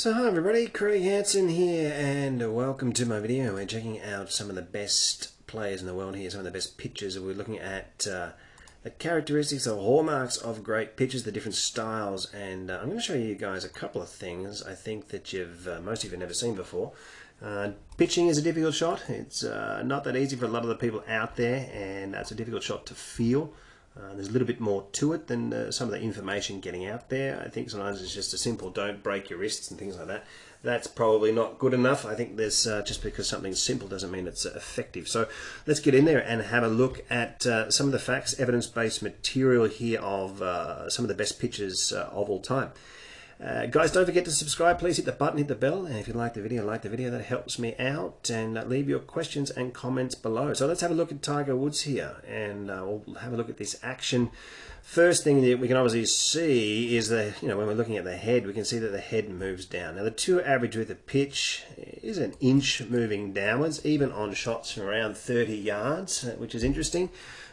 So hi everybody, Craig Hanson here and welcome to my video. We're checking out some of the best players in the world here, some of the best pitchers. We're looking at uh, the characteristics or hallmarks of great pitchers, the different styles, and uh, I'm going to show you guys a couple of things I think that you've uh, most of you have never seen before. Uh, pitching is a difficult shot. It's uh, not that easy for a lot of the people out there, and that's a difficult shot to feel. Uh, there's a little bit more to it than uh, some of the information getting out there. I think sometimes it's just a simple don't break your wrists and things like that. That's probably not good enough. I think there's uh, just because something's simple doesn't mean it's uh, effective. So let's get in there and have a look at uh, some of the facts, evidence-based material here of uh, some of the best pitches of all time. Uh, guys, don't forget to subscribe. Please hit the button, hit the bell. And if you like the video, like the video. That helps me out. And uh, leave your questions and comments below. So let's have a look at Tiger Woods here. And uh, we'll have a look at this action. First thing that we can obviously see is that, you know, when we're looking at the head, we can see that the head moves down. Now, the two average with a pitch is an inch moving downwards, even on shots from around 30 yards, uh, which is interesting.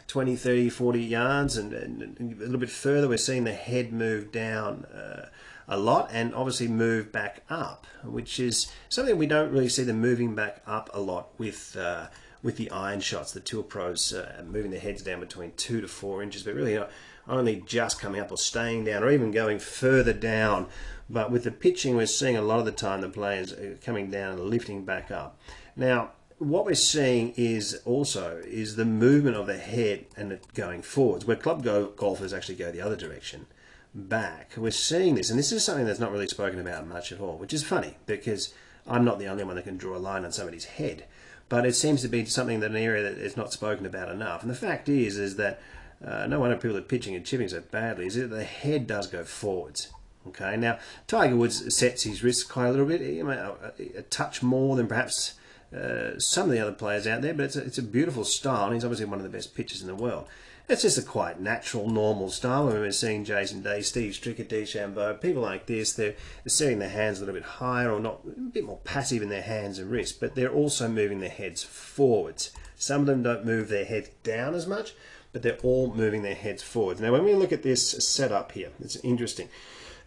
20, 30, 40 yards, and, and a little bit further, we're seeing the head move down uh, a lot and obviously move back up, which is something we don't really see them moving back up a lot with uh, with the iron shots. The Tour pros uh, moving their heads down between two to four inches, but really only just coming up or staying down or even going further down. But with the pitching, we're seeing a lot of the time the players coming down and lifting back up. Now, what we're seeing is also is the movement of the head and it going forwards, where club golfers actually go the other direction back. We're seeing this, and this is something that's not really spoken about much at all, which is funny because I'm not the only one that can draw a line on somebody's head. But it seems to be something that an area that is not spoken about enough. And the fact is, is that uh, no wonder people are pitching and chipping so badly is that the head does go forwards. Okay, now Tiger Woods sets his wrist quite a little bit, a, a touch more than perhaps uh, some of the other players out there, but it's a, it's a beautiful style, and he's obviously one of the best pitchers in the world. It's just a quite natural, normal style. When we're seeing Jason Day, Steve Stricker, DeChambeau, people like this, they're, setting their hands a little bit higher or not a bit more passive in their hands and wrists, but they're also moving their heads forwards. Some of them don't move their head down as much, but they're all moving their heads forwards. Now, when we look at this setup here, it's interesting.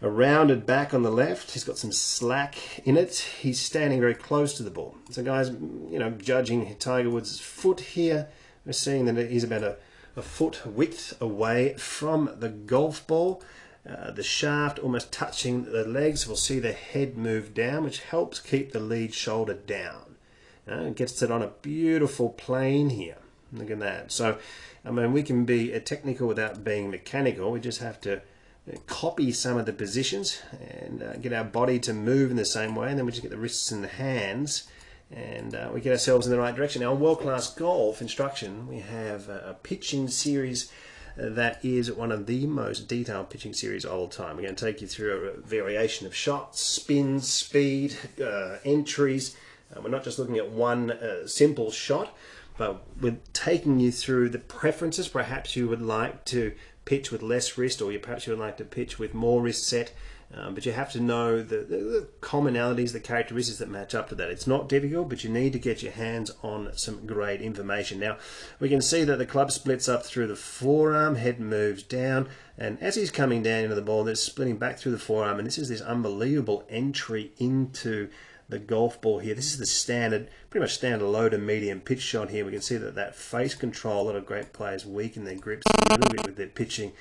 A rounded back on the left, he's got some slack in it. He's standing very close to the ball. So, guys, you know, judging Tiger Woods' foot here, we're seeing that he's about a a foot width away from the golf ball. Uh, the shaft almost touching the legs. We'll see the head move down, which helps keep the lead shoulder down. Uh, gets it on a beautiful plane here. Look at that. So, I mean, we can be a technical without being mechanical. We just have to copy some of the positions and uh, get our body to move in the same way. And then we just get the wrists and the hands and uh, we get ourselves in the right direction. Now, world class golf instruction, we have a pitching series uh, that is one of the most detailed pitching series of all time. We're going to take you through a variation of shots, spins, speed, uh, entries. Uh, we're not just looking at one uh, simple shot, but we're taking you through the preferences. Perhaps you would like to pitch with less wrist, or you perhaps you would like to pitch with more wrist set. Um, but you have to know the, the, the, commonalities, the characteristics that match up to that. It's not difficult, but you need to get your hands on some great information. Now, we can see that the club splits up through the forearm, head moves down, and as he's coming down into the ball, it's splitting back through the forearm, and this is this unbelievable entry into the golf ball here. This is the standard, pretty much standard low to medium pitch shot here. We can see that that face control, a lot of great players weaken their grips a little bit with their pitching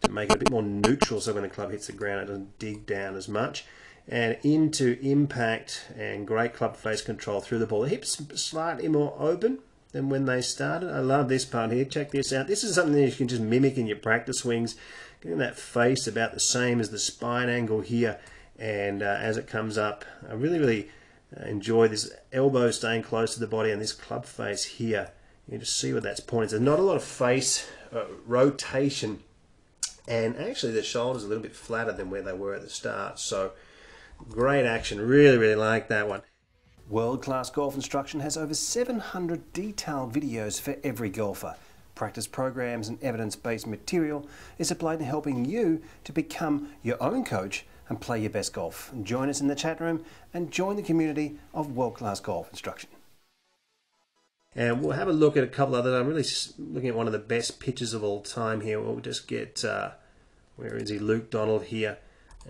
to make it a bit more neutral so when the club hits the ground it doesn't dig down as much. And into impact and great club face control through the ball. The hips slightly more open than when they started. I love this part here. Check this out. This is something that you can just mimic in your practice swings. Getting that face about the same as the spine angle here. And uh, as it comes up, I really, really uh, enjoy this elbow staying close to the body and this club face here. You just see where that's pointing. There's not a lot of face uh, rotation and actually the shoulders a little bit flatter than where they were at the start so great action really really like that one World Class Golf Instruction has over 700 detailed videos for every golfer. Practice programs and evidence-based material is applied in helping you to become your own coach and play your best golf. And Join us in the chat room and join the community of World Class Golf Instruction. And we'll have a look at a couple others. I'm really looking at one of the best pitches of all time here. We'll just get, uh, where is he? Luke Donald here.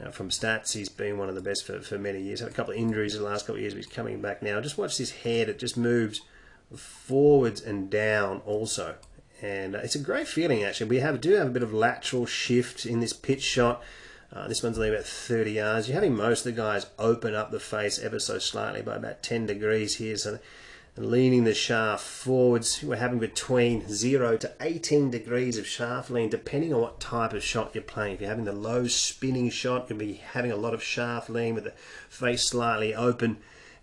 Uh, from stats, he's been one of the best for, for many years. Had a couple of injuries in the last couple of years, but he's coming back now. Just watch this head; it just moves forwards and down also, and uh, it's a great feeling actually. We have do have a bit of lateral shift in this pitch shot. Uh, this one's only about 30 yards. You're having most of the guys open up the face ever so slightly by about 10 degrees here, so leaning the shaft forwards. We're having between 0 to 18 degrees of shaft lean, depending on what type of shot you're playing. If you're having the low spinning shot, you'll be having a lot of shaft lean with the face slightly open.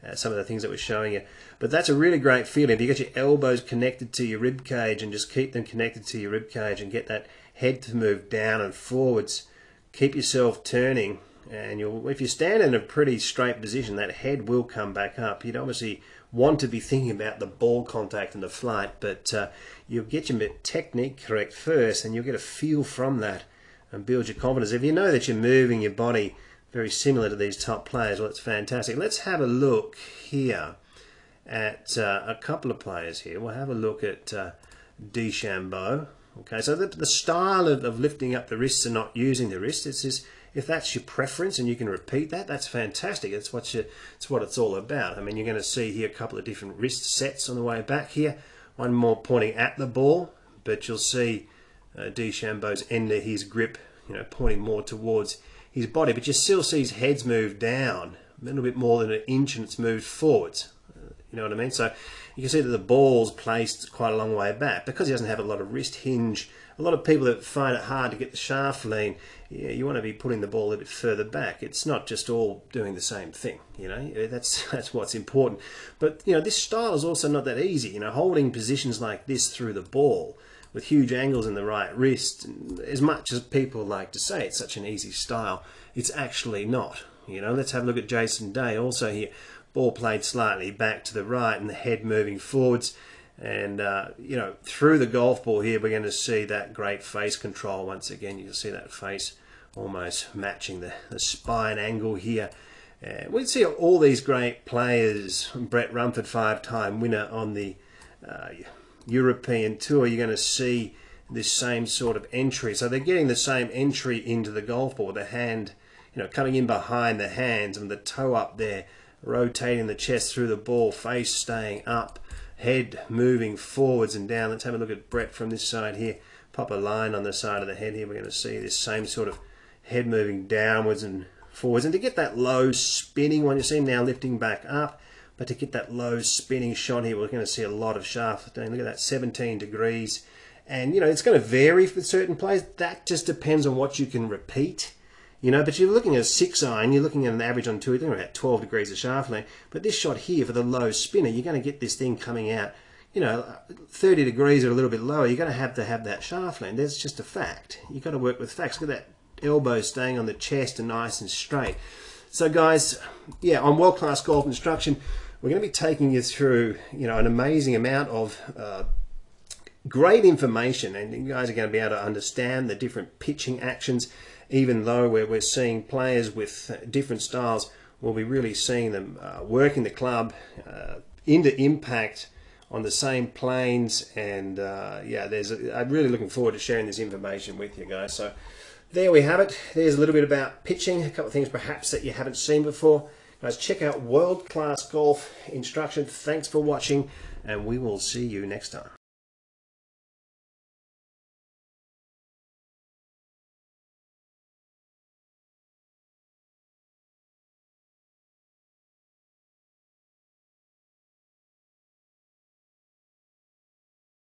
Uh, some of the things that we're showing you. But that's a really great feeling. If you get your elbows connected to your rib cage and just keep them connected to your rib cage and get that head to move down and forwards, keep yourself turning. And you'll, if you stand in a pretty straight position, that head will come back up. You'd obviously want to be thinking about the ball contact and the flight, but uh, you'll get your technique correct first, and you'll get a feel from that and build your confidence. If you know that you're moving your body very similar to these top players, well, it's fantastic. Let's have a look here at uh, a couple of players here. We'll have a look at uh. Okay, so the, the style of, of, lifting up the wrists and not using the wrist, it's just, if that's your preference and you can repeat that, that's fantastic. It's what you, it's what it's all about. I mean, you're going to see here a couple of different wrist sets on the way back here. One more pointing at the ball, but you'll see uh, DeChambeau's end of his grip, you know, pointing more towards his body. But you still see his head's moved down a little bit more than an inch and it's moved forwards. Uh, you know what I mean? So you can see that the ball's placed quite a long way back because he doesn't have a lot of wrist hinge a lot of people that find it hard to get the shaft lean, yeah, you want to be putting the ball a bit further back. It's not just all doing the same thing, you know. That's that's what's important. But you know, this style is also not that easy. You know, holding positions like this through the ball with huge angles in the right wrist. As much as people like to say it's such an easy style, it's actually not. You know, let's have a look at Jason Day also here. Ball played slightly back to the right and the head moving forwards. And, uh, you know, through the golf ball here, we're going to see that great face control once again. You can see that face almost matching the, the spine angle here. Uh, we see all these great players. Brett Rumford, five-time winner on the uh, European Tour. You're going to see this same sort of entry. So they're getting the same entry into the golf ball. The hand, you know, coming in behind the hands and the toe up there, rotating the chest through the ball, face staying up head moving forwards and down. Let's have a look at Brett from this side here. Pop a line on the side of the head here. We're going to see this same sort of head moving downwards and forwards. And to get that low spinning one, you see him now lifting back up. But to get that low spinning shot here, we're going to see a lot of shaft. Look at that, 17 degrees. And, you know, it's going to vary for certain players. That just depends on what you can repeat. You know, but you're looking at a six iron, you're looking at an average on two, you're about 12 degrees of shaft lean. But this shot here for the low spinner, you're going to get this thing coming out, you know, 30 degrees or a little bit lower. You're going to have to have that shaft lean. That's just a fact. You've got to work with facts. Look at that elbow staying on the chest and nice and straight. So, guys, yeah, on World Class Golf Instruction, we're going to be taking you through, you know, an amazing amount of uh, great information, and you guys are going to be able to understand the different pitching actions even though we're, we're seeing players with different styles, we'll be really seeing them uh, working the club uh, into impact on the same planes. And uh, yeah, there's a, I'm really looking forward to sharing this information with you guys. So there we have it. There's a little bit about pitching, a couple of things perhaps that you haven't seen before. Guys, check out World Class Golf Instruction. Thanks for watching, and we will see you next time.